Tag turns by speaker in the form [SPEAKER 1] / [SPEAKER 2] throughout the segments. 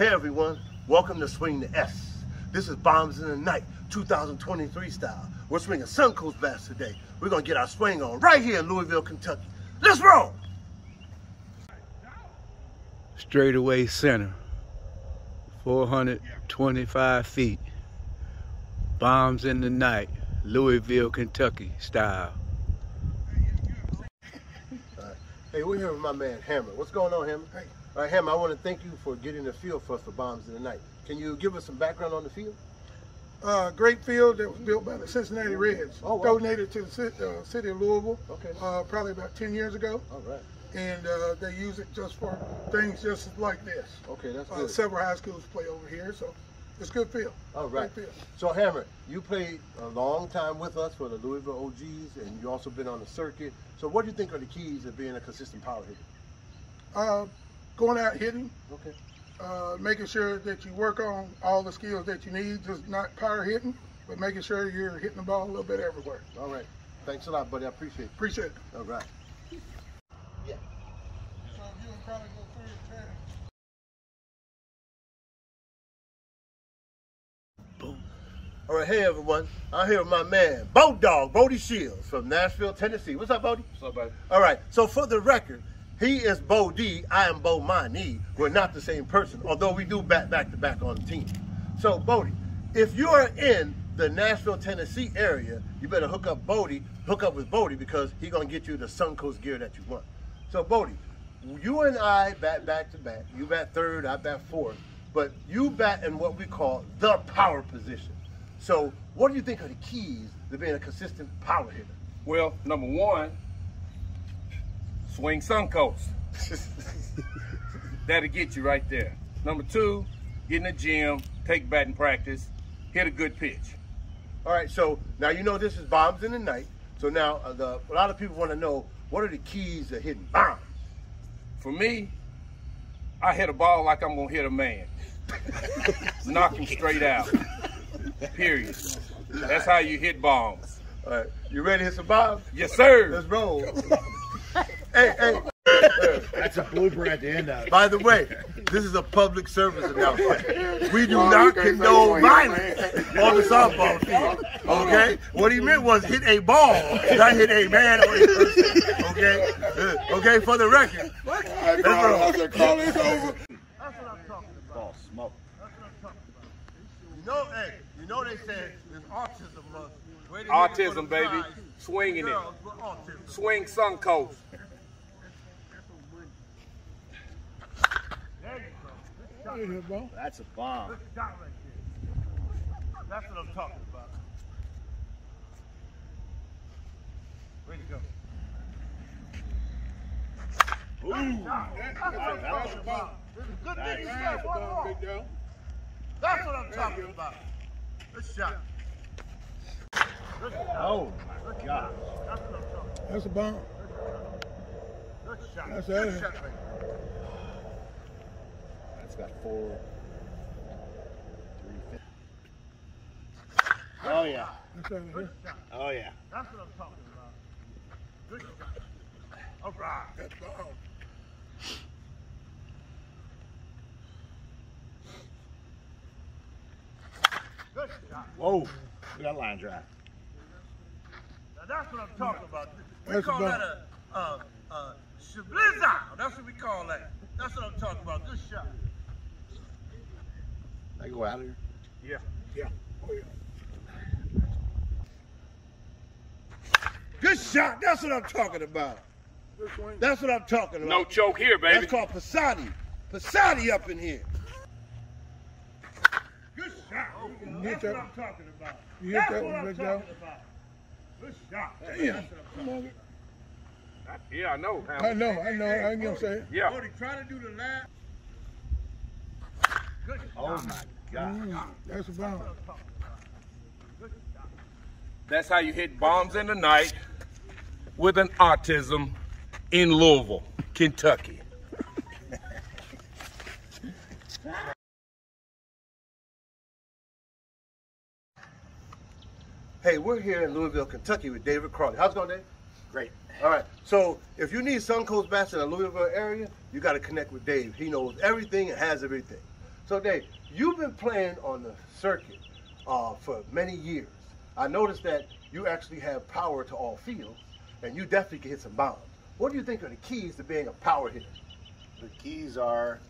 [SPEAKER 1] Hey everyone, welcome to Swing the S. This is Bombs in the Night 2023 style. We're swinging Suncoast bass today. We're gonna get our swing on right here in Louisville, Kentucky. Let's roll!
[SPEAKER 2] Straightaway center, 425 feet. Bombs in the night, Louisville, Kentucky style.
[SPEAKER 1] Hey, we're here with my man Hammer. What's going on, Hammer?
[SPEAKER 3] Hey.
[SPEAKER 1] All right, Hammer, I want to thank you for getting the field for us for Bombs in the Night. Can you give us some background on the field?
[SPEAKER 3] Uh, great field that was built by the Cincinnati Reds.
[SPEAKER 1] Oh, wow.
[SPEAKER 3] Donated to the uh, city of Louisville.
[SPEAKER 1] Okay.
[SPEAKER 3] Uh, probably about 10 years ago.
[SPEAKER 1] All right.
[SPEAKER 3] And uh, they use it just for things just like this.
[SPEAKER 1] Okay, that's
[SPEAKER 3] Uh,
[SPEAKER 1] good.
[SPEAKER 3] several high schools play over here, so it's good field.
[SPEAKER 1] All right.
[SPEAKER 3] Field.
[SPEAKER 1] So Hammer, you played a long time with us for the Louisville OGs, and you also been on the circuit. So what do you think are the keys of being a consistent power hitter?
[SPEAKER 3] Going out hitting,
[SPEAKER 1] Okay.
[SPEAKER 3] uh, making sure that you work on all the skills that you need, just not power hitting, but making sure you're hitting the ball a little bit everywhere.
[SPEAKER 1] All right. Thanks a lot, buddy. I appreciate it.
[SPEAKER 3] Appreciate it.
[SPEAKER 1] All right. Yeah.
[SPEAKER 3] So you would probably go third turn.
[SPEAKER 1] All right. Hey everyone. I'm here with my man, BoDog, Bodie Shields from Nashville, Tennessee. What's up, Bodie?
[SPEAKER 2] What's up, buddy?
[SPEAKER 1] All right. So for the record, he is Bo D. I am Bo Mani. We're not the same person, although we do back back to back on the team. So Bodie, if you are in the Nashville, Tennessee area, you better hook up Bodie, hook up with Bodie because he's gonna get you the Suncoast gear that you want. So Bodie, you and I bat back to back. You bat third, I bat fourth, but you bat in what we call the power position. So what do you think are the keys to being a consistent power hitter?
[SPEAKER 4] Well, number one, swing Suncoast. That'll get you right there. Number two, get in the gym, take batting practice, hit a good pitch.
[SPEAKER 1] All right, so now you know this is bombs in the night. So now uh, the, a lot of people want to know what are the keys to hitting bombs.
[SPEAKER 4] For me, I hit a ball like I'm gonna hit a man. Knock him straight out. Period. That's how you hit bombs.
[SPEAKER 1] All right, you ready to hit some bombs?
[SPEAKER 4] Yes, sir.
[SPEAKER 1] Let's roll. Hey, hey.
[SPEAKER 5] That's a blooper at the end of it.
[SPEAKER 1] By the way, this is a public service announcement. We do not condone violence on the softball field. Okay? What he meant was hit a ball, not hit a man or a person. Okay? Uh, Okay, for the record. Let's roll.
[SPEAKER 3] Call this over.
[SPEAKER 1] That's what I'm talking about.
[SPEAKER 5] Ball smoke.
[SPEAKER 1] That's what I'm talking about. You know, hey, you know they said it's autism month.
[SPEAKER 4] Autism, baby. Swinging it.
[SPEAKER 1] girls with autism.
[SPEAKER 4] Swing Suncoast.
[SPEAKER 1] There you go.
[SPEAKER 3] There you go.
[SPEAKER 5] That's a bomb.
[SPEAKER 1] Good shot right there. That's what I'm talking about. Way to go.
[SPEAKER 3] That's a bomb.
[SPEAKER 1] This good
[SPEAKER 5] Nice.
[SPEAKER 1] big
[SPEAKER 3] That's
[SPEAKER 1] stuff.
[SPEAKER 3] a
[SPEAKER 1] One more. That's what I'm talking about. Good shot.
[SPEAKER 5] Oh my gosh.
[SPEAKER 1] That's what I'm talking about.
[SPEAKER 3] That's a bomb.
[SPEAKER 1] Good shot.
[SPEAKER 3] That's
[SPEAKER 1] good
[SPEAKER 3] it.
[SPEAKER 1] shot right there.
[SPEAKER 5] That's got four. Oh yeah.
[SPEAKER 3] That's out.
[SPEAKER 5] Oh yeah.
[SPEAKER 1] That's what I'm talking about. Good shot. All right.
[SPEAKER 3] That's bomb.
[SPEAKER 1] Good shot.
[SPEAKER 5] Whoa. Look at that line drive.
[SPEAKER 1] Now that's what I'm talking about. We
[SPEAKER 3] That's
[SPEAKER 1] call
[SPEAKER 3] about-
[SPEAKER 1] that a uh, uh, shabliza. That's what we call that. That's what I'm talking about. Good shot.
[SPEAKER 5] I go out of here.
[SPEAKER 1] Yeah.
[SPEAKER 3] Yeah. Oh, yeah.
[SPEAKER 1] Good shot. That's what I'm talking about. That's what I'm talking about.
[SPEAKER 4] No choke here, baby.
[SPEAKER 1] That's called Passati. Passati up in here. Good shot.
[SPEAKER 3] Oh, hit
[SPEAKER 1] That's
[SPEAKER 3] that-
[SPEAKER 1] what I'm talking about.
[SPEAKER 3] you hit
[SPEAKER 1] That's
[SPEAKER 3] that
[SPEAKER 1] what
[SPEAKER 3] one,
[SPEAKER 1] I'm
[SPEAKER 3] big
[SPEAKER 1] talking
[SPEAKER 3] dog.
[SPEAKER 1] about. Good shot.
[SPEAKER 3] Damn. Come on.
[SPEAKER 4] Yeah, I know.
[SPEAKER 3] I know, I know. I ain't gonna say it.
[SPEAKER 4] Yeah.
[SPEAKER 1] Cody, try to do the last. Good oh, shot.
[SPEAKER 5] Oh my god.
[SPEAKER 3] Mm, That's a bomb.
[SPEAKER 4] That's how you hit bombs in the night with an autism in Louisville, Kentucky.
[SPEAKER 1] Hey, we're here in Louisville, Kentucky with David Crawley. How's it going, Dave?
[SPEAKER 5] Great.
[SPEAKER 1] All right. So if you need Suncoast bass in the Louisville area, you got to connect with Dave. He knows everything and has everything. So Dave, you've been playing on the circuit uh, for many years. I noticed that you actually have power to all fields, and you definitely can hit some bombs. What do you think are the keys to being a power hitter?
[SPEAKER 5] The keys are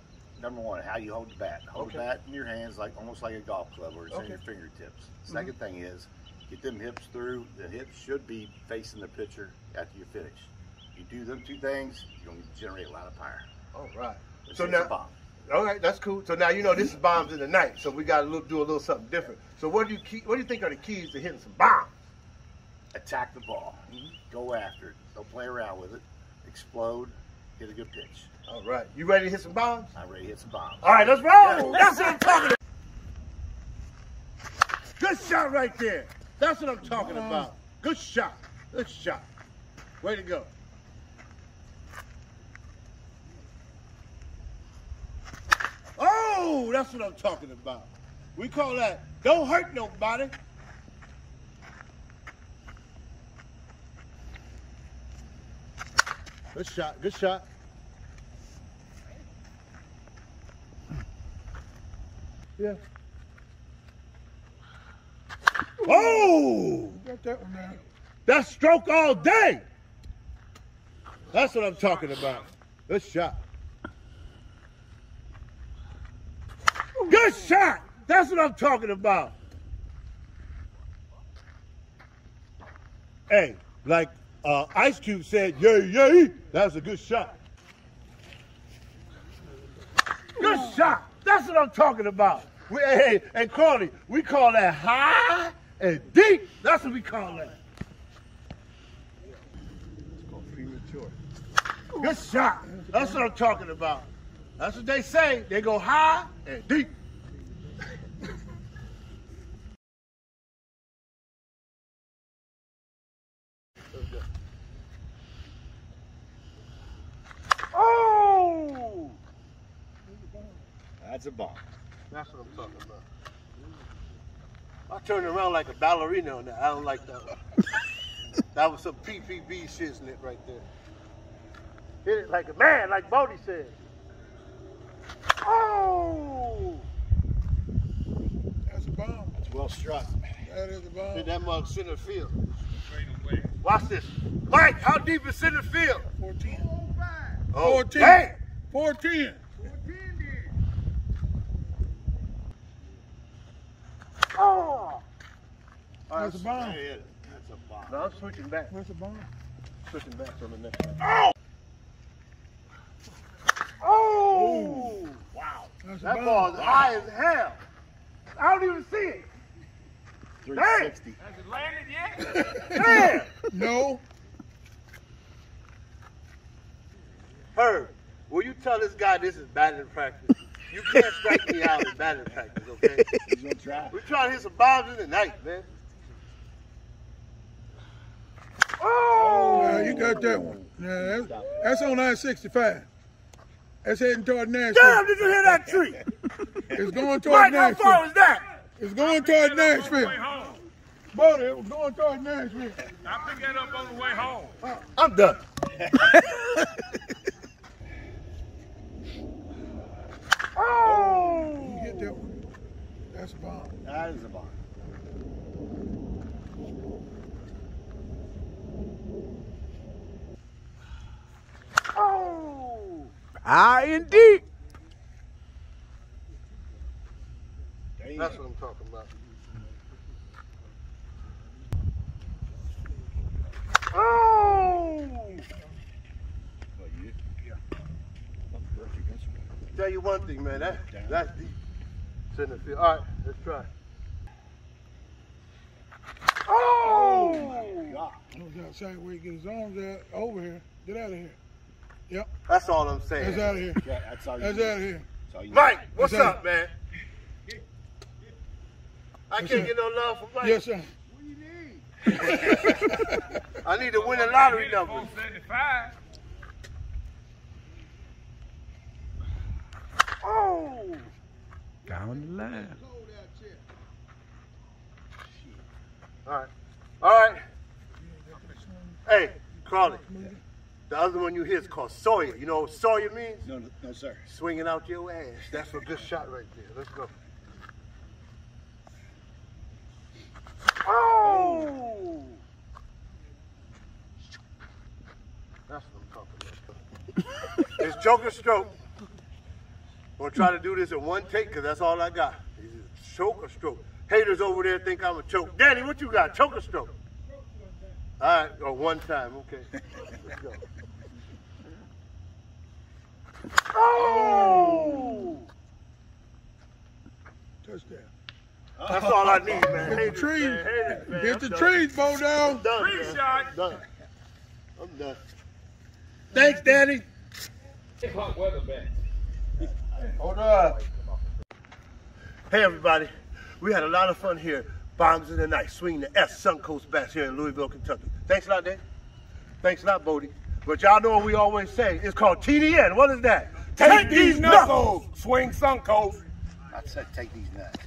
[SPEAKER 5] number one, how you hold the bat. Hold
[SPEAKER 1] Okay.
[SPEAKER 5] the bat in your hands like almost like a golf club or it's
[SPEAKER 1] Okay.
[SPEAKER 5] in your fingertips. 2nd thing is get them hips through. The hips should be facing the pitcher after you finish. You do them two things, you're gonna generate a lot of power.
[SPEAKER 1] All right.
[SPEAKER 5] It's
[SPEAKER 1] So now,
[SPEAKER 5] bomb.
[SPEAKER 1] All right, that's cool. So now you know this is bombs in the night, so we got to do a little something different. So what do you key, what do you think are the keys to hitting some bombs?
[SPEAKER 5] Attack the ball. Mm-hmm. Go after it. Don't play around with it. Explode. Hit a good pitch.
[SPEAKER 1] All right, you ready to hit some bombs?
[SPEAKER 5] I'm ready to hit some bombs.
[SPEAKER 1] All right, let's roll. That's what I'm talking about. Good shot right there. That's what I'm talking about. Good shot. Good shot. Way to go. Oh, that's what I'm talking about. We call that don't hurt nobody. Good shot. Good shot. Yeah. Oh!
[SPEAKER 3] That
[SPEAKER 1] stroke all day. That's what I'm talking about. Good shot. Good shot. That's what I'm talking about. Hey, like uh, Ice Cube said, yay, yay. That was a good shot. Good shot. That's what I'm talking about. We, hey, and Carly, we call that high and deep. That's what we call that. It's called premature. Good shot. That's what I'm talking about. That's what they say. They go high and deep. Oh!
[SPEAKER 5] That's a bomb.
[SPEAKER 1] That's what I'm talking about. I turned around like a ballerina on that. I don't like that one. that was some PPB shiznit right there. Hit it like a man, like Bodie said. Oh!
[SPEAKER 3] That's a bomb.
[SPEAKER 5] It's well struck.
[SPEAKER 3] That is a bomb.
[SPEAKER 1] Hit that mug center field. Watch this. Mike, how deep is center field?
[SPEAKER 3] 14.
[SPEAKER 1] Oh,
[SPEAKER 3] 14.
[SPEAKER 1] dang.
[SPEAKER 3] 410.
[SPEAKER 1] Oh!
[SPEAKER 3] That's a bomb.
[SPEAKER 5] Hey, hit it. That's a bomb.
[SPEAKER 1] No, I'm switching back.
[SPEAKER 3] That's a bomb.
[SPEAKER 1] Switching back from the next one. Oh! Oh! Wow.
[SPEAKER 3] That's
[SPEAKER 1] That
[SPEAKER 3] bomb.
[SPEAKER 1] ball is high as hell. I don't even see it.
[SPEAKER 5] 360.
[SPEAKER 4] Has it landed yet?
[SPEAKER 1] Damn!
[SPEAKER 3] No.
[SPEAKER 1] Herb, will you tell this guy this is batting practice? You can't strike me out in batting practice, okay?
[SPEAKER 5] He's gonna try.
[SPEAKER 1] We're trying to hit some bombs in the night, man. Oh!
[SPEAKER 3] Uh, you got that one. Yeah, that's, that's on I-65. That's heading toward Nashville.
[SPEAKER 1] Damn, did you hear that tree?
[SPEAKER 3] It's going toward
[SPEAKER 1] Mike, how far
[SPEAKER 3] Nashville.
[SPEAKER 1] was that?
[SPEAKER 3] It's going toward Nashville.
[SPEAKER 4] Way home.
[SPEAKER 3] Buddy, it was going toward Nashville.
[SPEAKER 4] I picked that up on the way home.
[SPEAKER 1] I'm done. oh!
[SPEAKER 3] You get that one. That's a bomb.
[SPEAKER 5] That is a bomb.
[SPEAKER 1] Oh!
[SPEAKER 2] High and deep.
[SPEAKER 5] There you
[SPEAKER 1] That's what I'm talking about. Oh! oh Tell you one thing, man. That that's deep. Center field. All right, let's try. Oh!
[SPEAKER 5] oh my God.
[SPEAKER 3] I was outside where he get his arms out over here. Get out of here. Yep,
[SPEAKER 1] That's all I'm
[SPEAKER 3] that's
[SPEAKER 1] saying.
[SPEAKER 3] out of here.
[SPEAKER 5] Yeah, that's all you
[SPEAKER 3] That's
[SPEAKER 5] need.
[SPEAKER 3] out of here.
[SPEAKER 5] That's all you
[SPEAKER 1] Mike, what's
[SPEAKER 3] What's
[SPEAKER 1] up,
[SPEAKER 3] up?
[SPEAKER 1] man? I
[SPEAKER 3] What's
[SPEAKER 1] can't
[SPEAKER 3] up?
[SPEAKER 1] get no love from Mike.
[SPEAKER 3] Yes, sir. What do you need?
[SPEAKER 1] I need to win a lottery number.
[SPEAKER 4] 475.
[SPEAKER 1] Oh!
[SPEAKER 2] Down the line.
[SPEAKER 1] All right. All right. Hey, Carly. The other one you hear is called Sawyer. You know what Sawyer means?
[SPEAKER 5] No, no, no, sir.
[SPEAKER 1] Swinging out your ass. That's a good shot right there. Let's go. Oh! oh. That's what I'm talking about. it's Joker stroke. I'm gonna try to do this in one take because that's all I got. Is it choke or stroke? Haters over there think I'm a choke. Danny, what you got? Choke or stroke? All right, or one time. Okay. Let's go. Oh!
[SPEAKER 3] Touchdown.
[SPEAKER 1] That's all I need, man.
[SPEAKER 3] Hit the trees.
[SPEAKER 1] man. Man.
[SPEAKER 3] Hit the
[SPEAKER 1] done.
[SPEAKER 3] trees, Bo down.
[SPEAKER 1] I'm done,
[SPEAKER 4] Free
[SPEAKER 1] man.
[SPEAKER 4] shot.
[SPEAKER 1] I'm done. I'm done.
[SPEAKER 2] Thanks, Danny.
[SPEAKER 4] Hot weather back.
[SPEAKER 1] Hold up. Hey, everybody. We had a lot of fun here. Bombs in the night, swinging the S Suncoast Bass here in Louisville, Kentucky. Thanks a lot, Dave. Thanks a lot, Bodie. But y'all know what we always say. It's called TDN. What is that?
[SPEAKER 4] Take these knuckles. Swing Suncoast.
[SPEAKER 5] I said take these nuts.